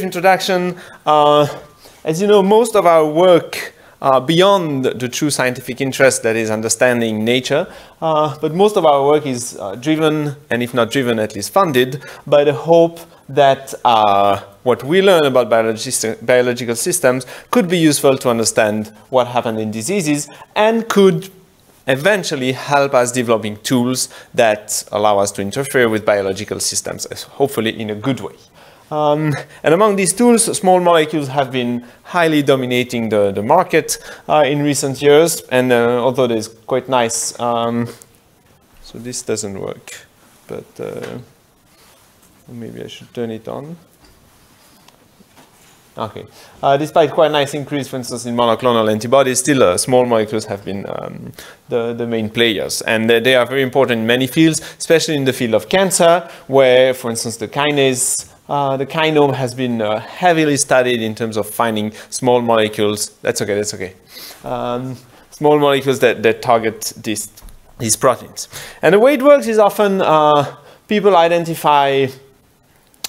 introduction. Uh, as you know, most of our work uh, beyond the true scientific interest that is understanding nature, uh, but most of our work is uh, driven, and if not driven, at least funded, by the hope that uh, what we learn about biological systems could be useful to understand what happened in diseases and could eventually help us developing tools that allow us to interfere with biological systems, hopefully in a good way. Um, and among these tools, small molecules have been highly dominating the, the market uh, in recent years. And uh, although there's quite nice, um, so this doesn't work, but uh, maybe I should turn it on. Okay. Uh, despite quite a nice increase, for instance, in monoclonal antibodies, still uh, small molecules have been um, the, the main players. And uh, they are very important in many fields, especially in the field of cancer, where, for instance, the kinase, uh, the kinome has been uh, heavily studied in terms of finding small molecules. That's okay, that's okay. Um, small molecules that, that target these, these proteins. And the way it works is often uh, people identify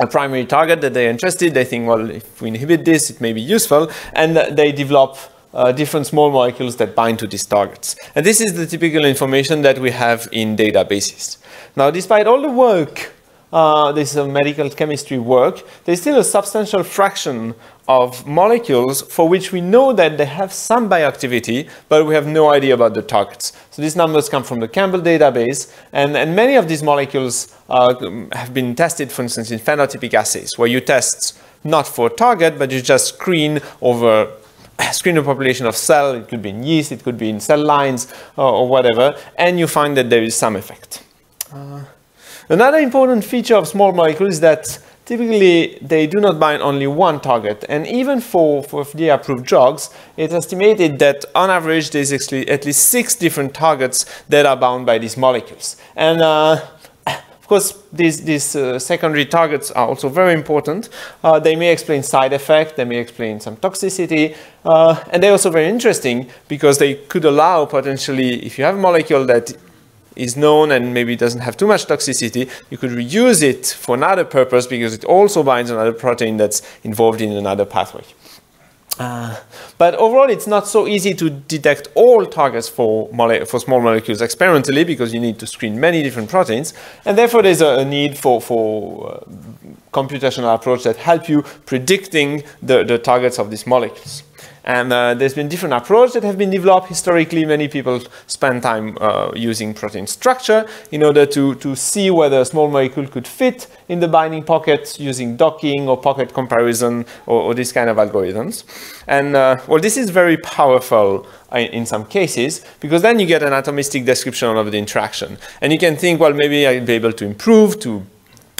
a primary target that they're interested. They think, well, if we inhibit this, it may be useful. And they develop uh, different small molecules that bind to these targets. And this is the typical information that we have in databases. Now, despite all the work, uh, this uh, medical chemistry work, there's still a substantial fraction of molecules for which we know that they have some bioactivity, but we have no idea about the targets. So these numbers come from the Campbell database, and, and many of these molecules uh, have been tested, for instance, in phenotypic assays, where you test not for target, but you just screen over screen a population of cell, it could be in yeast, it could be in cell lines, or, or whatever, and you find that there is some effect. Uh, another important feature of small molecules is that Typically, they do not bind only one target. And even for, for FDA-approved drugs, it's estimated that on average, there's actually at least six different targets that are bound by these molecules. And uh, of course, these, these uh, secondary targets are also very important. Uh, they may explain side effect, they may explain some toxicity, uh, and they're also very interesting because they could allow potentially, if you have a molecule that is known and maybe doesn't have too much toxicity, you could reuse it for another purpose because it also binds another protein that's involved in another pathway. Uh, but overall, it's not so easy to detect all targets for, for small molecules experimentally because you need to screen many different proteins. And therefore, there's a, a need for, for uh, computational approach that help you predicting the, the targets of these molecules. And uh, there's been different approaches that have been developed. Historically, many people spend time uh, using protein structure in order to, to see whether a small molecule could fit in the binding pocket using docking or pocket comparison or, or this kind of algorithms. And uh, well, this is very powerful in, in some cases because then you get an atomistic description of the interaction. And you can think, well, maybe I'll be able to improve, to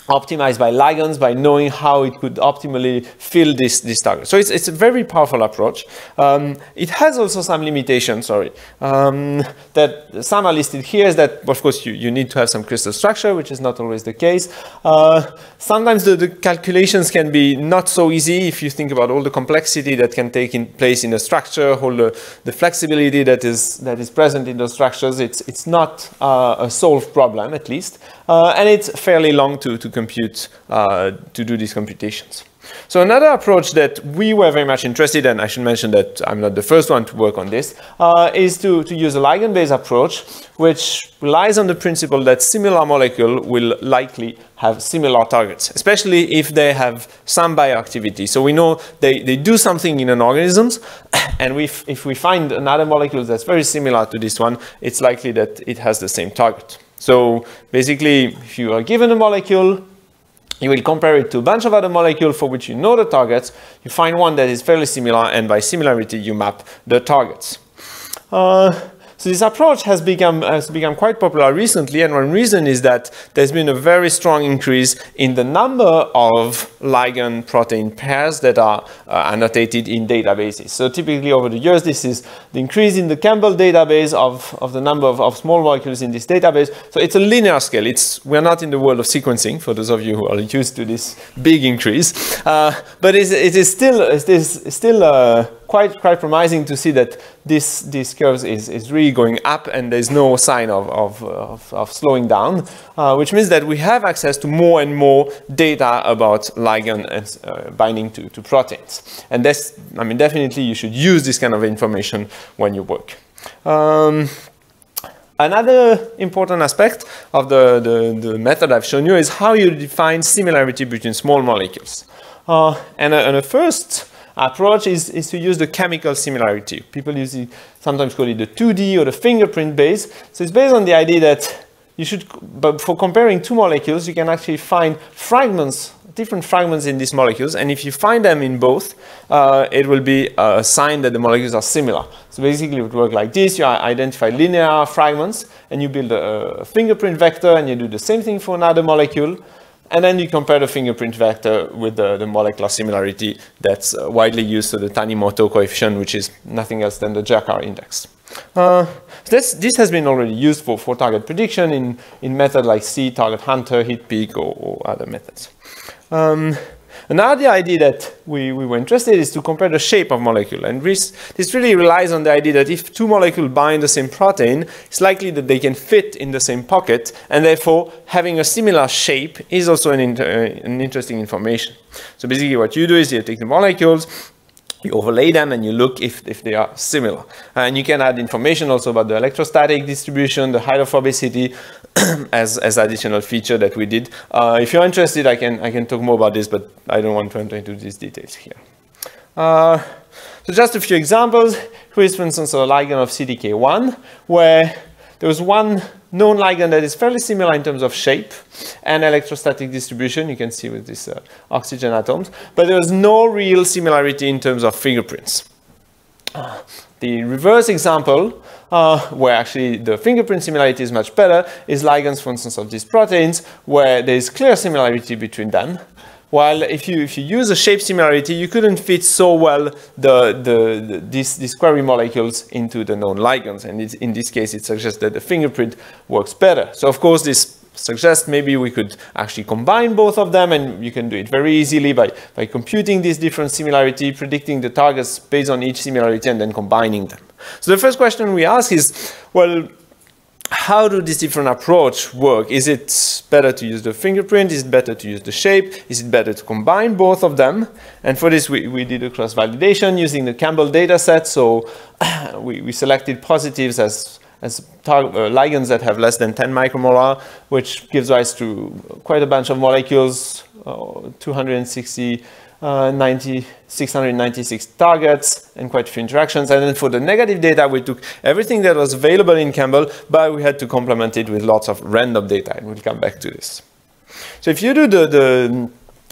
optimized by ligands by knowing how it could optimally fill this, this target. So it's, it's a very powerful approach. Um, it has also some limitations, sorry, um, that some are listed here is that, of course, you, you need to have some crystal structure, which is not always the case. Uh, sometimes the, the, calculations can be not so easy if you think about all the complexity that can take in place in a structure, all the, the flexibility that is, that is present in those structures. It's, it's not uh, a solved problem, at least. Uh, and it's fairly long to, to compute, uh, to do these computations. So another approach that we were very much interested in, I should mention that I'm not the first one to work on this, uh, is to, to use a ligand-based approach, which relies on the principle that similar molecule will likely have similar targets, especially if they have some bioactivity. So we know they, they do something in an organism, and we, if we find another molecule that's very similar to this one, it's likely that it has the same target. So basically, if you are given a molecule, you will compare it to a bunch of other molecules for which you know the targets, you find one that is fairly similar, and by similarity, you map the targets. Uh, so this approach has become, has become quite popular recently, and one reason is that there's been a very strong increase in the number of ligand protein pairs that are uh, annotated in databases. So typically over the years, this is the increase in the Campbell database of, of the number of, of small molecules in this database. So it's a linear scale. It's, we're not in the world of sequencing, for those of you who are used to this big increase. Uh, but it is still, it is still uh, quite, quite promising to see that this, this curve is, is really going up and there's no sign of, of, of, of slowing down, uh, which means that we have access to more and more data about ligand uh, binding to, to proteins. And that's, I mean, definitely you should use this kind of information when you work. Um, Another important aspect of the, the, the, method I've shown you is how you define similarity between small molecules. Uh, and, a, and, a, first approach is, is to use the chemical similarity. People use it, sometimes call it the 2D or the fingerprint base. So it's based on the idea that you should, but for comparing two molecules, you can actually find fragments different fragments in these molecules, and if you find them in both, uh, it will be a sign that the molecules are similar. So basically it would work like this, you identify linear fragments, and you build a, fingerprint vector, and you do the same thing for another molecule, and then you compare the fingerprint vector with the, the molecular similarity that's uh, widely used to the Tanimoto coefficient, which is nothing else than the Jacquard index. Uh, this, this has been already used for, for target prediction in, in methods like C, Target Hunter, HitPeak, or, or other methods. Um, another idea that we, we were interested in is to compare the shape of molecule. And this, this really relies on the idea that if two molecules bind the same protein, it's likely that they can fit in the same pocket, and therefore having a similar shape is also an, inter, an interesting information. So basically what you do is you take the molecules, you overlay them and you look if, if they are similar. And you can add information also about the electrostatic distribution, the hydrophobicity as, as additional feature that we did. Uh, if you're interested, I can, I can talk more about this, but I don't want to enter into these details here. Uh, so just a few examples. Here is, for instance, a ligand of CDK1, where there was one known ligand that is fairly similar in terms of shape and electrostatic distribution, you can see with these uh, oxygen atoms, but there was no real similarity in terms of fingerprints. Uh, the reverse example, uh, where actually the fingerprint similarity is much better, is ligands, for instance, of these proteins, where there is clear similarity between them, while if you, if you use a shape similarity, you couldn't fit so well the, the, the these, these query molecules into the known ligands. And in this case, it suggests that the fingerprint works better. So of course, this suggests maybe we could actually combine both of them and you can do it very easily by, by computing these different similarity, predicting the targets based on each similarity and then combining them. So the first question we ask is, well, how do these different approach work? Is it better to use the fingerprint? Is it better to use the shape? Is it better to combine both of them? And for this, we, we did a cross-validation using the Campbell dataset. So we, we selected positives as, as uh, ligands that have less than 10 micromolar, which gives rise to quite a bunch of molecules, uh, 260 uh, 90, 696 targets and quite a few interactions. And then for the negative data, we took everything that was available in Campbell, but we had to complement it with lots of random data, and we'll come back to this. So if you do the, the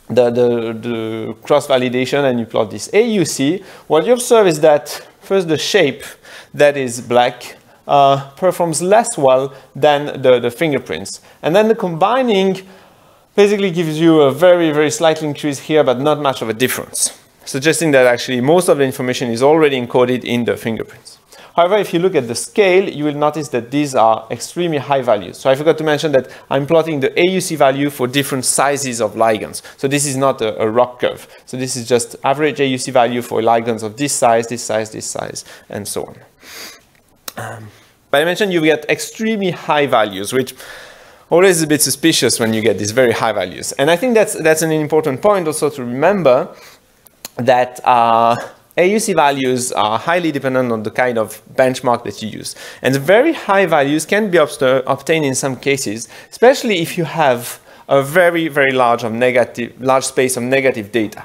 the, the, the cross-validation and you plot this AUC, what you observe is that first the shape that is black uh, performs less well than the, the fingerprints. And then the combining basically gives you a very, very slight increase here, but not much of a difference, suggesting that actually most of the information is already encoded in the fingerprints. However, if you look at the scale, you will notice that these are extremely high values. So I forgot to mention that I'm plotting the AUC value for different sizes of ligands. So this is not a, a ROC curve. So this is just average AUC value for ligands of this size, this size, this size, and so on. Um, but I mentioned you get extremely high values, which always a bit suspicious when you get these very high values. And I think that's, that's an important point also to remember that uh, AUC values are highly dependent on the kind of benchmark that you use. And very high values can be obtained in some cases, especially if you have a very, very large, of negative, large space of negative data.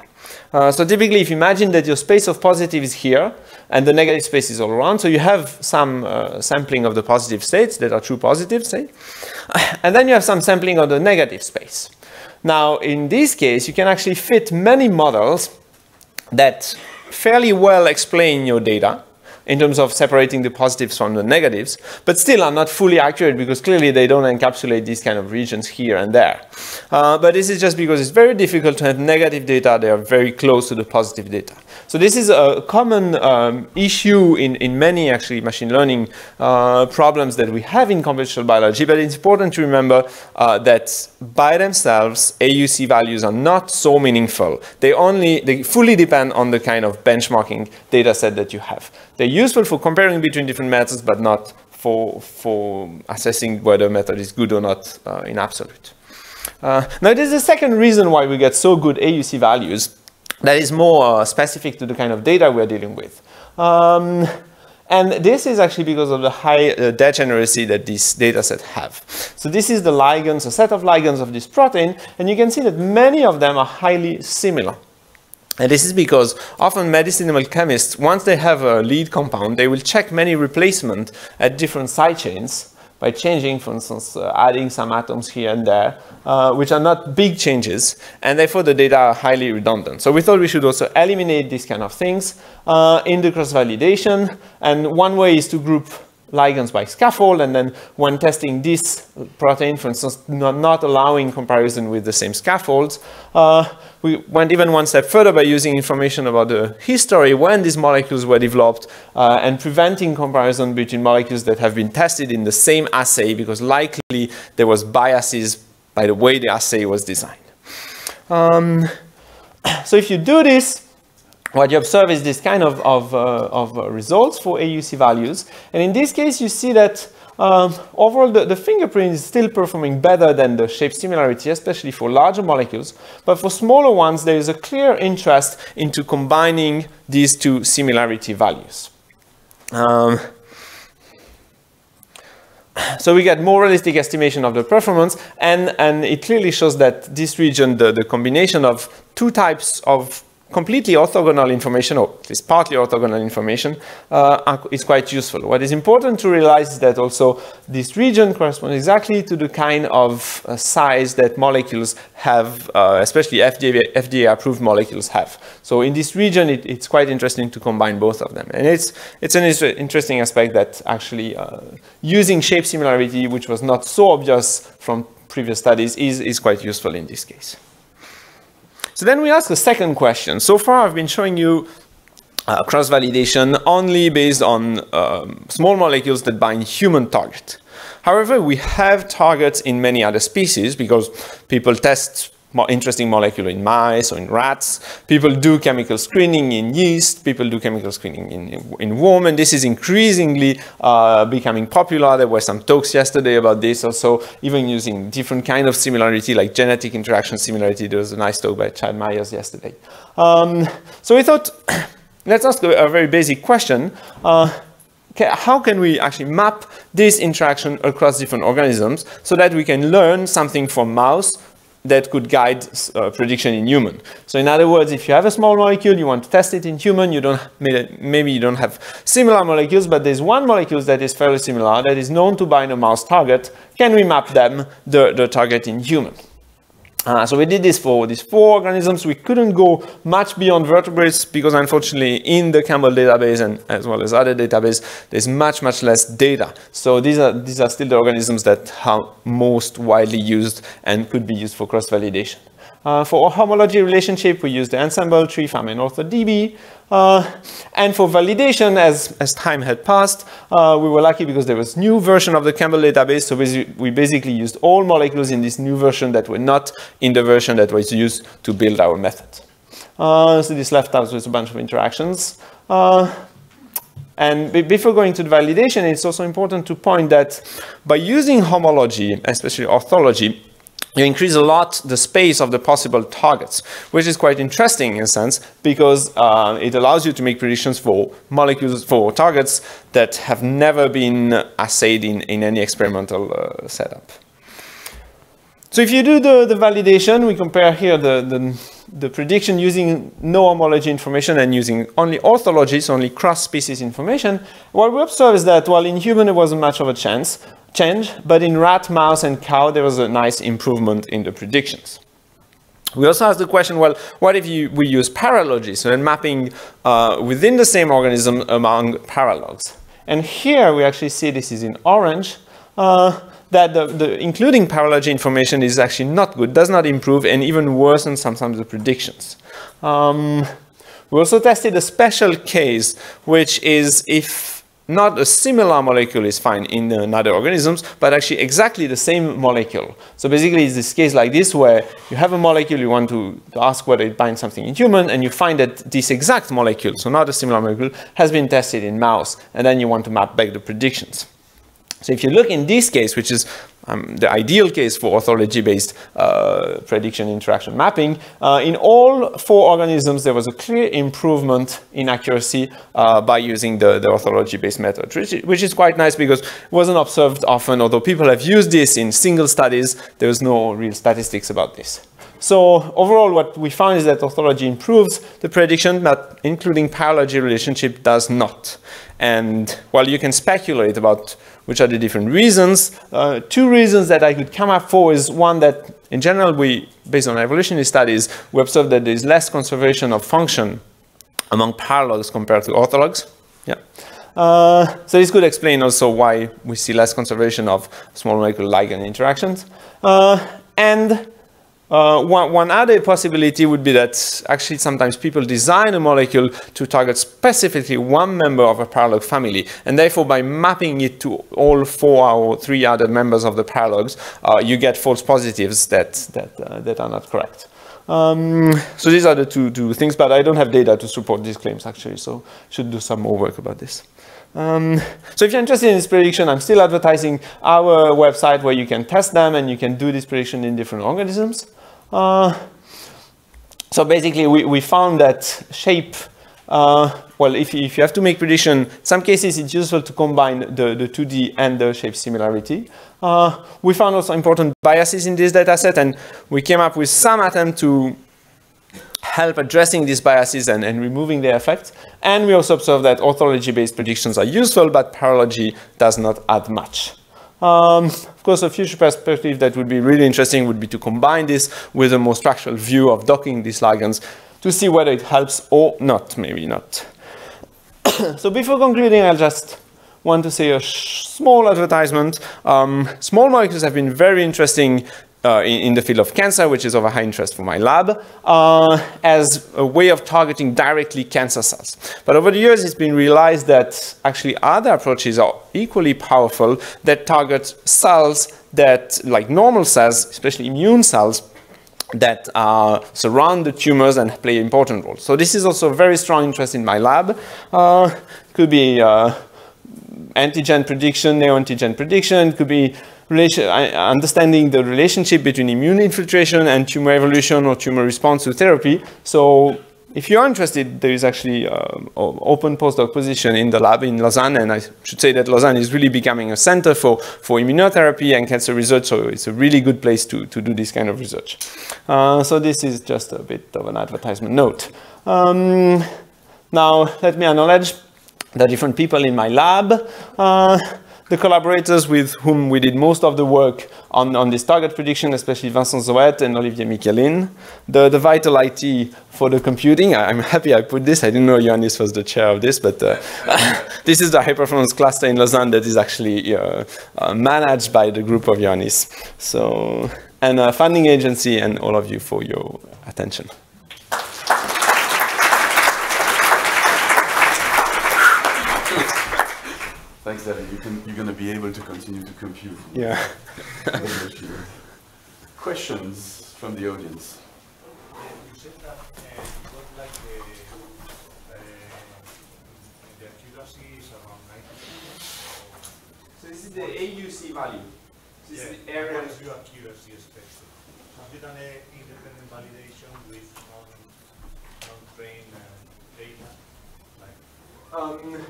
Uh, so typically, if you imagine that your space of positive is here, and the negative space is all around, so you have some uh, sampling of the positive states that are true positive, say, and then you have some sampling of the negative space. Now, in this case, you can actually fit many models that fairly well explain your data in terms of separating the positives from the negatives, but still are not fully accurate because clearly they don't encapsulate these kind of regions here and there. Uh, but this is just because it's very difficult to have negative data. They are very close to the positive data. So this is a common um, issue in, in many actually machine learning uh, problems that we have in computational biology, but it's important to remember uh, that by themselves, AUC values are not so meaningful. They only, they fully depend on the kind of benchmarking data set that you have. They're useful for comparing between different methods, but not for, for assessing whether a method is good or not uh, in absolute. Uh, now, this is the second reason why we get so good AUC values that is more uh, specific to the kind of data we're dealing with. Um, and this is actually because of the high uh, degeneracy that these data set have. So this is the ligands, a set of ligands of this protein, and you can see that many of them are highly similar. And this is because often medicinal chemists, once they have a lead compound, they will check many replacement at different side chains by changing, for instance, uh, adding some atoms here and there, uh, which are not big changes, and therefore the data are highly redundant. So we thought we should also eliminate these kind of things uh, in the cross-validation, and one way is to group ligands by scaffold, and then when testing this protein, for instance, not, not allowing comparison with the same scaffolds, uh, we went even one step further by using information about the history when these molecules were developed uh, and preventing comparison between molecules that have been tested in the same assay because likely there was biases by the way the assay was designed. Um, so if you do this, what you observe is this kind of, of, uh, of uh, results for AUC values. And in this case, you see that um, overall, the, the, fingerprint is still performing better than the shape similarity, especially for larger molecules. But for smaller ones, there is a clear interest into combining these two similarity values. Um, so we get more realistic estimation of the performance, and, and it clearly shows that this region, the, the combination of two types of completely orthogonal information, or at least partly orthogonal information, uh, is quite useful. What is important to realize is that also this region corresponds exactly to the kind of uh, size that molecules have, uh, especially FDA, FDA, approved molecules have. So in this region, it, it's quite interesting to combine both of them. And it's, it's an interesting aspect that actually uh, using shape similarity, which was not so obvious from previous studies, is, is quite useful in this case. So then we ask a second question. So far I've been showing you uh, cross-validation only based on um, small molecules that bind human target. However, we have targets in many other species because people test more interesting molecule in mice or in rats. People do chemical screening in yeast. People do chemical screening in, in, in worm. And this is increasingly uh, becoming popular. There were some talks yesterday about this also, even using different kind of similarity, like genetic interaction similarity. There was a nice talk by Chad Myers yesterday. Um, so we thought, let's ask a, very basic question. Uh, how can we actually map this interaction across different organisms so that we can learn something from mouse that could guide uh, prediction in human. So in other words, if you have a small molecule, you want to test it in human, you don't, maybe you don't have similar molecules, but there's one molecule that is fairly similar, that is known to bind a mouse target, can we map them, the, the target in human? Uh, so we did this for these four organisms. We couldn't go much beyond vertebrates because unfortunately in the Campbell database and as well as other database, there's much, much less data. So these are, these are still the organisms that are most widely used and could be used for cross-validation. Uh, for our homology relationship, we use the Ensembl tree from an OrthoDB. Uh, and for validation, as, as time had passed, uh, we were lucky because there was new version of the Campbell database. So we basically used all molecules in this new version that were not in the version that was used to build our method. Uh, so this left us with a bunch of interactions. Uh, and before going to the validation, it's also important to point that by using homology, especially orthology, you increase a lot the space of the possible targets, which is quite interesting in a sense because uh, it allows you to make predictions for molecules, for targets that have never been assayed in, in any experimental uh, setup. So if you do the, the validation, we compare here the, the, the, prediction using no homology information and using only orthology, so only cross-species information. What we observe is that while in human it wasn't much of a chance, change, but in rat, mouse, and cow, there was a nice improvement in the predictions. We also asked the question, well, what if you, we use paralogy, so then mapping uh, within the same organism among paralogs? And here we actually see this is in orange, uh, that the, the, including paralogy information is actually not good, does not improve, and even worsen sometimes the predictions. Um, we also tested a special case, which is if not a similar molecule is fine in another organisms, but actually exactly the same molecule. So basically it's this case like this where you have a molecule, you want to, to ask whether it binds something in human, and you find that this exact molecule, so not a similar molecule, has been tested in mouse, and then you want to map back the predictions. So if you look in this case, which is um, the ideal case for orthology-based uh, prediction interaction mapping, uh, in all four organisms, there was a clear improvement in accuracy uh, by using the, the orthology-based method, which, which, is quite nice because it wasn't observed often, although people have used this in single studies, there was no real statistics about this. So overall, what we found is that orthology improves the prediction, but including paralogy relationship does not. And while you can speculate about which are the different reasons. Uh, two reasons that I could come up for is one that in general we, based on evolutionary studies, we observe that there is less conservation of function among paralogs compared to orthologs. Yeah. Uh, so this could explain also why we see less conservation of small molecule ligand interactions. Uh, and uh, one, one, other possibility would be that actually sometimes people design a molecule to target specifically one member of a paralog family, and therefore by mapping it to all four or three other members of the paralogs, uh, you get false positives that, that, uh, that are not correct. Um, so these are the two, two things, but I don't have data to support these claims actually, so should do some more work about this. Um, so if you're interested in this prediction, I'm still advertising our website where you can test them and you can do this prediction in different organisms. Uh, so basically, we, we found that shape, uh, well, if, if you have to make prediction, some cases it's useful to combine the, the 2D and the shape similarity. Uh, we found also important biases in this data set, and we came up with some attempt to help addressing these biases and, and removing their effects. And we also observed that orthology-based predictions are useful, but paralogy does not add much. Um, of course, a future perspective that would be really interesting would be to combine this with a more structural view of docking these ligands to see whether it helps or not, maybe not. so before concluding, I'll just want to say a small advertisement. Um, small molecules have been very interesting uh, in, in, the field of cancer, which is of a high interest for my lab, uh, as a way of targeting directly cancer cells. But over the years, it's been realized that actually other approaches are equally powerful that target cells that, like normal cells, especially immune cells, that uh, surround the tumors and play important roles. So this is also a very strong interest in my lab. Uh, could be uh, antigen prediction, neoantigen prediction, could be understanding the relationship between immune infiltration and tumor evolution or tumor response to therapy. So if you're interested, there is actually an open postdoc position in the lab in Lausanne, and I should say that Lausanne is really becoming a center for, for immunotherapy and cancer research, so it's a really good place to, to do this kind of research. Uh, so this is just a bit of an advertisement note. Um, now, let me acknowledge the different people in my lab. Uh, the collaborators with whom we did most of the work on, on this target prediction, especially Vincent Zoet and Olivier Michelin. The, the Vital IT for the computing, I, am happy I put this. I didn't know Ioannis was the chair of this, but uh, this is the high performance cluster in Lausanne that is actually uh, uh, managed by the group of Ioannis. So, and a funding agency and all of you for your attention. Thanks, David. You can, you're going to be able to continue to compute. Yeah. Questions from the audience? So this is the AUC value. This yeah. is the area. What is your accuracy expected? Have you done an independent validation with non-trained uh, data? Like um,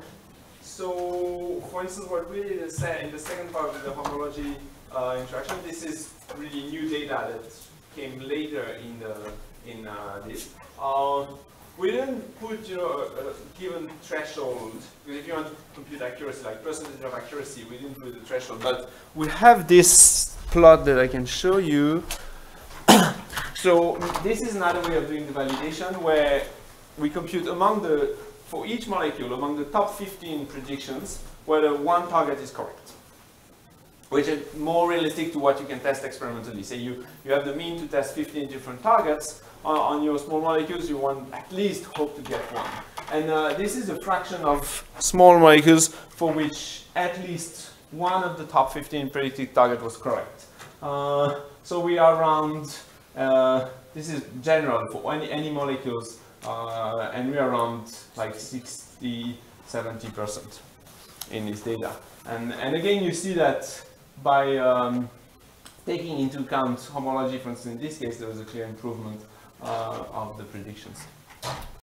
so, for instance, what we did in the second part of the homology uh, interaction, this is really new data that came later in the in uh, this. Uh, we didn't put you know a, a, given threshold because if you want to compute accuracy, like percentage of accuracy, we didn't put the threshold. But we have this plot that I can show you. So this is another way of doing the validation where we compute among the, for each molecule, among the top 15 predictions, whether one target is correct. Which is more realistic to what you can test experimentally. Say you, you have the mean to test 15 different targets on, your small molecules, you want at least hope to get one. And uh, this is a fraction of small molecules for which at least one of the top 15 predicted target was correct. Uh, so we are around, uh, this is general for any, any molecules, uh, and we are around like 60, 70% in this data. And, and again, you see that by um, taking into account homology, for instance, in this case, there was a clear improvement uh, of the predictions.